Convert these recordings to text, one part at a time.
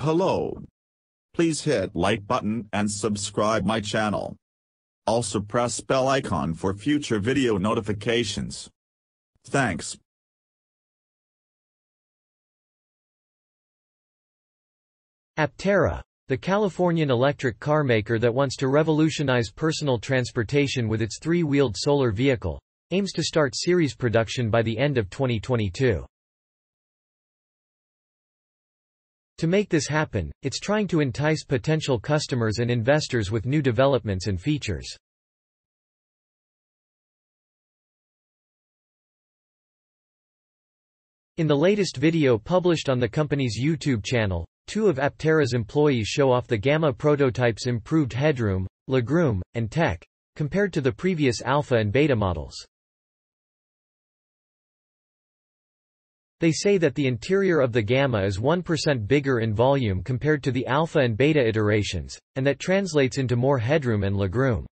Hello. Please hit like button and subscribe my channel. Also press bell icon for future video notifications. Thanks. Aptera, the Californian electric car maker that wants to revolutionize personal transportation with its three-wheeled solar vehicle, aims to start series production by the end of 2022. To make this happen, it's trying to entice potential customers and investors with new developments and features. In the latest video published on the company's YouTube channel, two of Aptera's employees show off the Gamma prototype's improved headroom, legroom, and tech, compared to the previous Alpha and Beta models. They say that the interior of the Gamma is 1% bigger in volume compared to the Alpha and Beta iterations, and that translates into more headroom and legroom.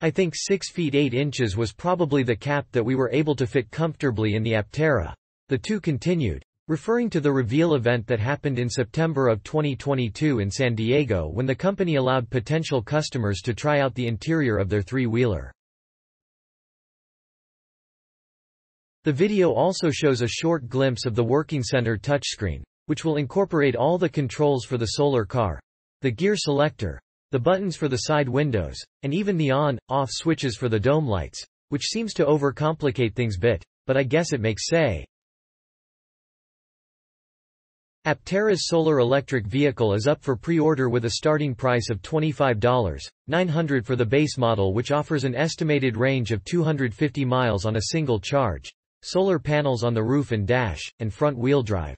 I think 6 feet 8 inches was probably the cap that we were able to fit comfortably in the Aptera. The two continued, referring to the reveal event that happened in September of 2022 in San Diego when the company allowed potential customers to try out the interior of their three-wheeler. The video also shows a short glimpse of the working center touchscreen, which will incorporate all the controls for the solar car, the gear selector, the buttons for the side windows, and even the on, off switches for the dome lights, which seems to overcomplicate things bit, but I guess it makes say. Aptera's solar electric vehicle is up for pre-order with a starting price of $25, $900 for the base model which offers an estimated range of 250 miles on a single charge, solar panels on the roof and dash, and front-wheel drive.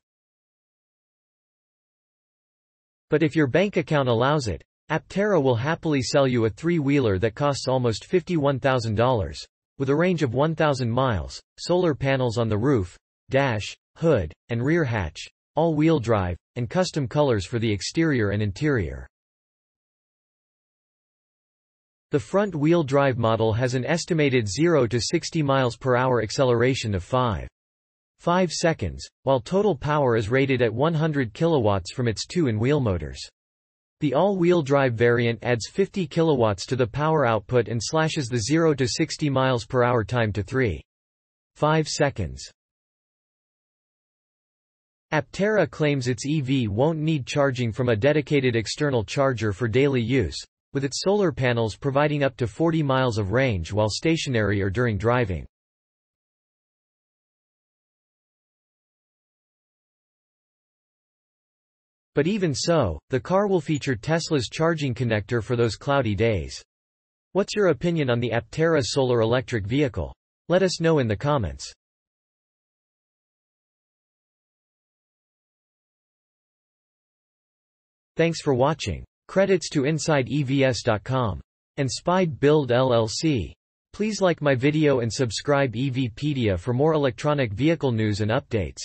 But if your bank account allows it, Aptera will happily sell you a three-wheeler that costs almost $51,000. With a range of 1,000 miles, solar panels on the roof, dash, hood, and rear hatch, all-wheel drive, and custom colors for the exterior and interior. The front-wheel drive model has an estimated 0 to 60 miles per hour acceleration of 5. 5 seconds, while total power is rated at 100 kilowatts from its two-in-wheel motors. The all-wheel drive variant adds 50 kilowatts to the power output and slashes the 0 to 60 miles per hour time to 3. 5 seconds. Aptera claims its EV won't need charging from a dedicated external charger for daily use, with its solar panels providing up to 40 miles of range while stationary or during driving. But even so, the car will feature Tesla's charging connector for those cloudy days. What's your opinion on the Aptera solar electric vehicle? Let us know in the comments. Thanks for watching. Credits to InsideEVS.com and Spide Build LLC. Please like my video and subscribe EVpedia for more electronic vehicle news and updates.